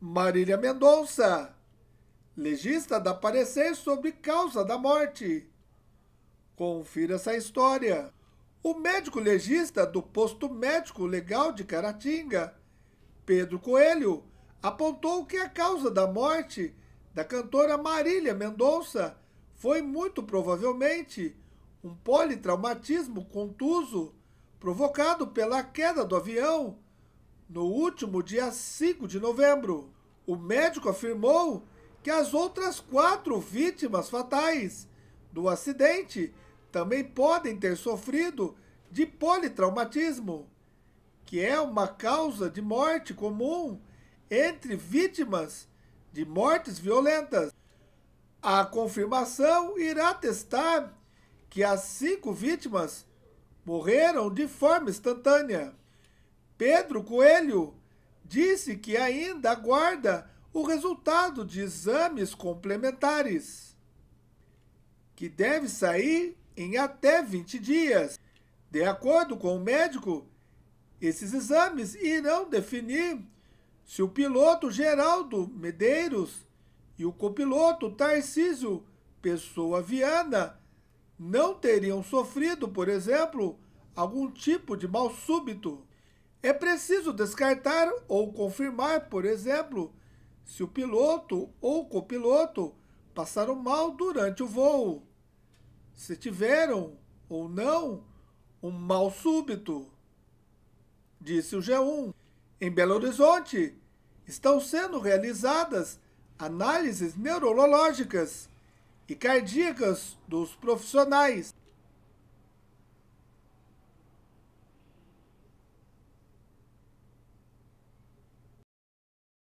Marília Mendonça. Legista dá parecer sobre causa da morte. Confira essa história. O médico legista do posto médico legal de Caratinga, Pedro Coelho, apontou que a causa da morte da cantora Marília Mendonça foi muito provavelmente um politraumatismo contuso provocado pela queda do avião no último dia 5 de novembro. O médico afirmou que as outras quatro vítimas fatais do acidente também podem ter sofrido de politraumatismo, que é uma causa de morte comum entre vítimas de mortes violentas. A confirmação irá testar que as cinco vítimas morreram de forma instantânea. Pedro Coelho disse que ainda aguarda o resultado de exames complementares, que deve sair em até 20 dias. De acordo com o médico, esses exames irão definir se o piloto Geraldo Medeiros e o copiloto Tarcísio Pessoa Viana não teriam sofrido, por exemplo, algum tipo de mal súbito. É preciso descartar ou confirmar, por exemplo, se o piloto ou copiloto passaram mal durante o voo, se tiveram ou não um mal súbito. Disse o G1. Em Belo Horizonte, estão sendo realizadas análises neurológicas e cardíacas dos profissionais.